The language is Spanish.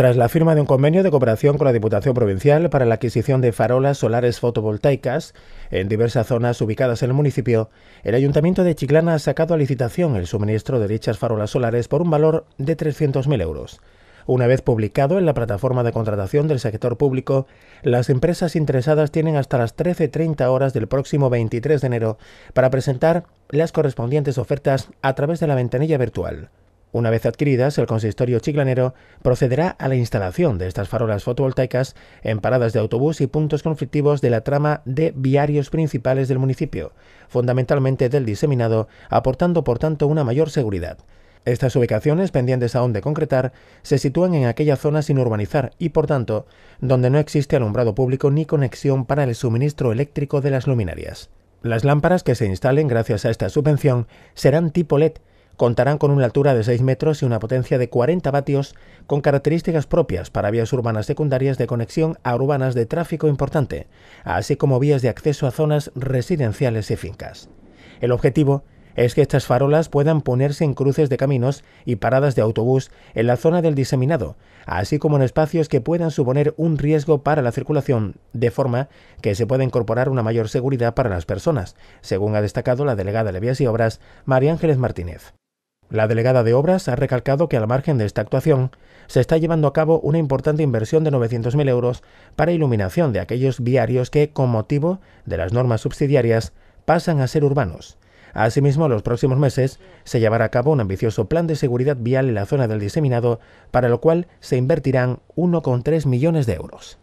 Tras la firma de un convenio de cooperación con la Diputación Provincial para la adquisición de farolas solares fotovoltaicas en diversas zonas ubicadas en el municipio, el Ayuntamiento de Chiclana ha sacado a licitación el suministro de dichas farolas solares por un valor de 300.000 euros. Una vez publicado en la plataforma de contratación del sector público, las empresas interesadas tienen hasta las 13.30 horas del próximo 23 de enero para presentar las correspondientes ofertas a través de la ventanilla virtual. Una vez adquiridas, el consistorio chiclanero procederá a la instalación de estas farolas fotovoltaicas en paradas de autobús y puntos conflictivos de la trama de viarios principales del municipio, fundamentalmente del diseminado, aportando por tanto una mayor seguridad. Estas ubicaciones, pendientes aún de concretar, se sitúan en aquella zona sin urbanizar y, por tanto, donde no existe alumbrado público ni conexión para el suministro eléctrico de las luminarias. Las lámparas que se instalen gracias a esta subvención serán tipo LED contarán con una altura de 6 metros y una potencia de 40 vatios con características propias para vías urbanas secundarias de conexión a urbanas de tráfico importante, así como vías de acceso a zonas residenciales y fincas. El objetivo es que estas farolas puedan ponerse en cruces de caminos y paradas de autobús en la zona del diseminado, así como en espacios que puedan suponer un riesgo para la circulación, de forma que se pueda incorporar una mayor seguridad para las personas, según ha destacado la delegada de Vías y Obras, María Ángeles Martínez. La delegada de Obras ha recalcado que al margen de esta actuación se está llevando a cabo una importante inversión de 900.000 euros para iluminación de aquellos viarios que, con motivo de las normas subsidiarias, pasan a ser urbanos. Asimismo, en los próximos meses se llevará a cabo un ambicioso plan de seguridad vial en la zona del diseminado, para lo cual se invertirán 1,3 millones de euros.